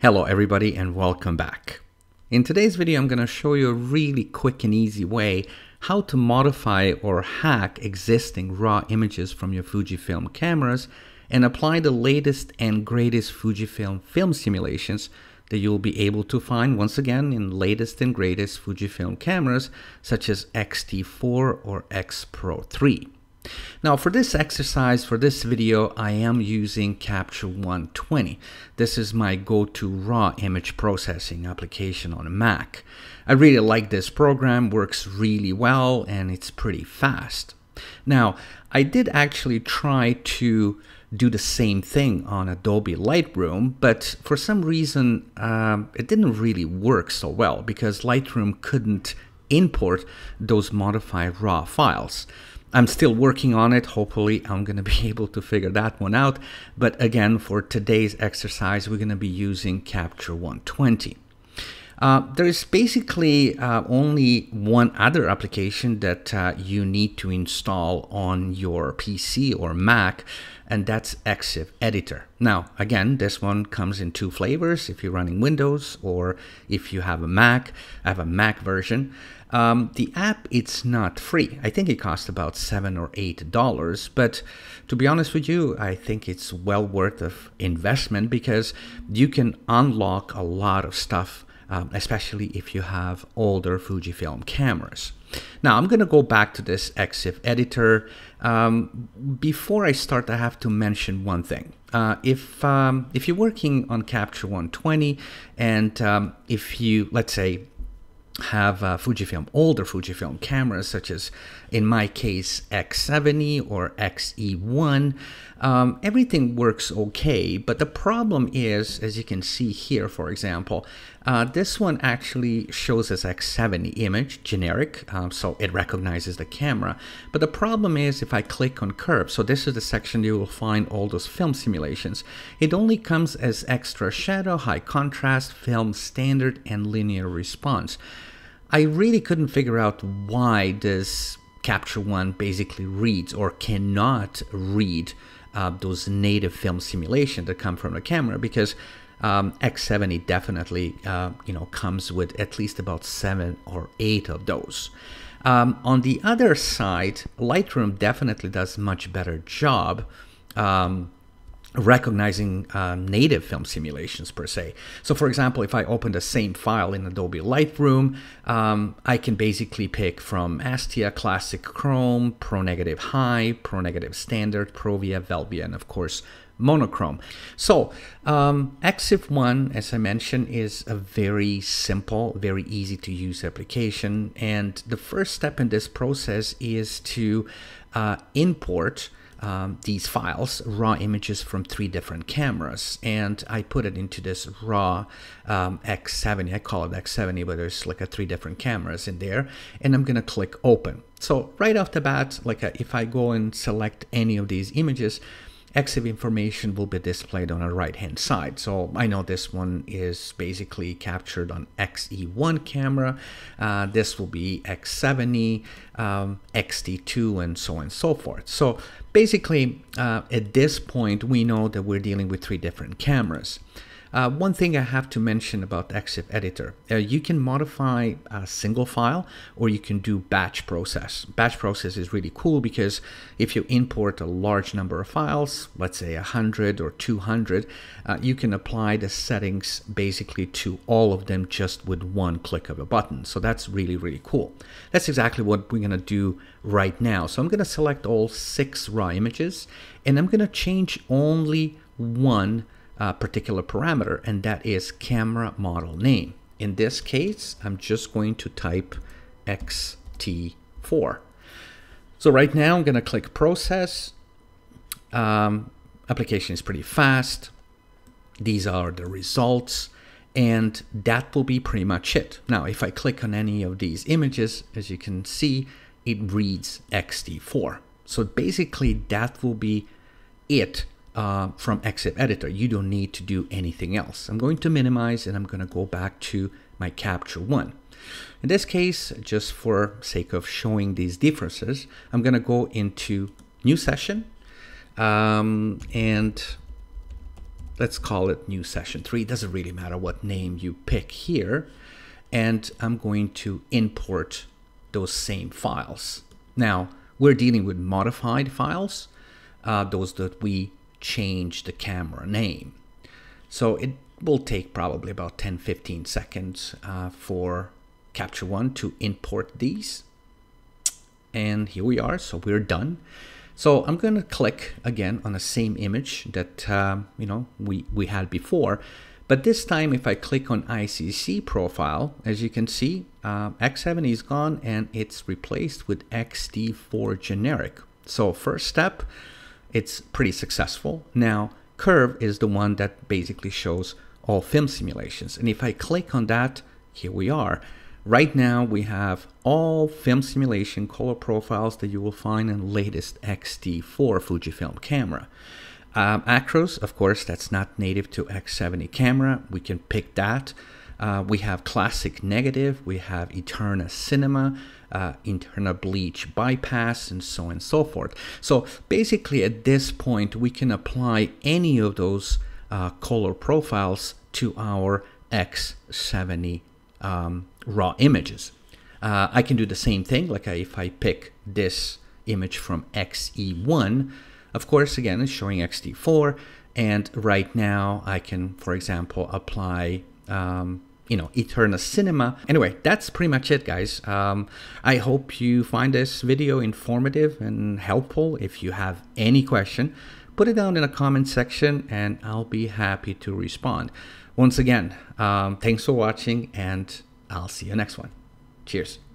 Hello everybody and welcome back. In today's video I'm going to show you a really quick and easy way how to modify or hack existing raw images from your Fujifilm cameras and apply the latest and greatest Fujifilm film simulations that you'll be able to find once again in latest and greatest Fujifilm cameras such as X-T4 or X Pro 3. Now for this exercise, for this video, I am using Capture One 20. This is my go-to raw image processing application on a Mac. I really like this program, works really well, and it's pretty fast. Now, I did actually try to do the same thing on Adobe Lightroom, but for some reason um, it didn't really work so well because Lightroom couldn't import those modified raw files. I'm still working on it. Hopefully, I'm going to be able to figure that one out. But again, for today's exercise, we're going to be using Capture One 20. Uh, there is basically uh, only one other application that uh, you need to install on your PC or Mac, and that's EXIF Editor. Now, again, this one comes in two flavors if you're running Windows or if you have a Mac. I have a Mac version. Um, the app it's not free. I think it costs about seven or eight dollars, but to be honest with you, I think it's well worth of investment because you can unlock a lot of stuff, um, especially if you have older Fujifilm cameras. Now I'm going to go back to this EXIF editor. Um, before I start, I have to mention one thing. Uh, if um, if you're working on Capture One 20 and um, if you let's say have uh, Fujifilm, older Fujifilm cameras, such as in my case X70 or XE1. Um, everything works okay, but the problem is, as you can see here, for example, uh, this one actually shows as X70 image, generic, um, so it recognizes the camera. But the problem is if I click on curve, so this is the section you will find all those film simulations, it only comes as extra shadow, high contrast, film standard, and linear response. I really couldn't figure out why this Capture One basically reads or cannot read uh, those native film simulations that come from the camera because um, X70 definitely uh, you know comes with at least about seven or eight of those. Um, on the other side, Lightroom definitely does much better job um, recognizing uh, native film simulations per se. So for example, if I open the same file in Adobe Lightroom, um, I can basically pick from Astia, Classic Chrome, Pro Negative High, Pro Negative Standard, Provia, Velvia, and of course monochrome. So um, EXIF1, as I mentioned, is a very simple, very easy to use application. And the first step in this process is to uh, import um, these files, raw images from three different cameras, and I put it into this raw um, X70. I call it X70, but there's like a three different cameras in there, and I'm gonna click open. So right off the bat, like a, uh, if I go and select any of these images, EXIF information will be displayed on the right hand side. So I know this one is basically captured on XE1 camera. Uh, this will be X70, um, XT2 and so on and so forth. So basically uh, at this point we know that we're dealing with three different cameras. Uh, one thing I have to mention about EXIF Editor, uh, you can modify a single file or you can do batch process. Batch process is really cool because if you import a large number of files, let's say 100 or 200, uh, you can apply the settings basically to all of them just with one click of a button. So that's really, really cool. That's exactly what we're going to do right now. So I'm going to select all six raw images and I'm going to change only one uh, particular parameter, and that is camera model name. In this case, I'm just going to type XT4. So right now I'm going to click process. Um, application is pretty fast. These are the results and that will be pretty much it. Now, if I click on any of these images, as you can see, it reads XT4. So basically that will be it uh, from EXIF Editor. You don't need to do anything else. I'm going to minimize and I'm going to go back to my Capture One. In this case, just for sake of showing these differences, I'm going to go into New Session um, and let's call it new session 3. It doesn't really matter what name you pick here. And I'm going to import those same files. Now, we're dealing with modified files, uh, those that we change the camera name. So it will take probably about 10-15 seconds uh, for Capture One to import these. And here we are, so we're done. So I'm going to click again on the same image that uh, you know we, we had before. But this time, if I click on ICC profile, as you can see, uh, X70 is gone and it's replaced with XT4 generic. So first step, it's pretty successful. Now, Curve is the one that basically shows all film simulations. And if I click on that, here we are. Right now, we have all film simulation color profiles that you will find in latest X-T4 Fujifilm camera. Um, Acros, of course, that's not native to X70 camera. We can pick that. Uh, we have classic negative, we have Eterna cinema, uh, Eterna bleach bypass, and so on and so forth. So basically, at this point, we can apply any of those uh, color profiles to our X70 um, raw images. Uh, I can do the same thing, like if I pick this image from XE1, of course, again, it's showing XT4. And right now I can, for example, apply, um, you know, Eterna Cinema. Anyway, that's pretty much it, guys. Um, I hope you find this video informative and helpful. If you have any question, put it down in the comment section and I'll be happy to respond. Once again, um, thanks for watching and I'll see you next one. Cheers.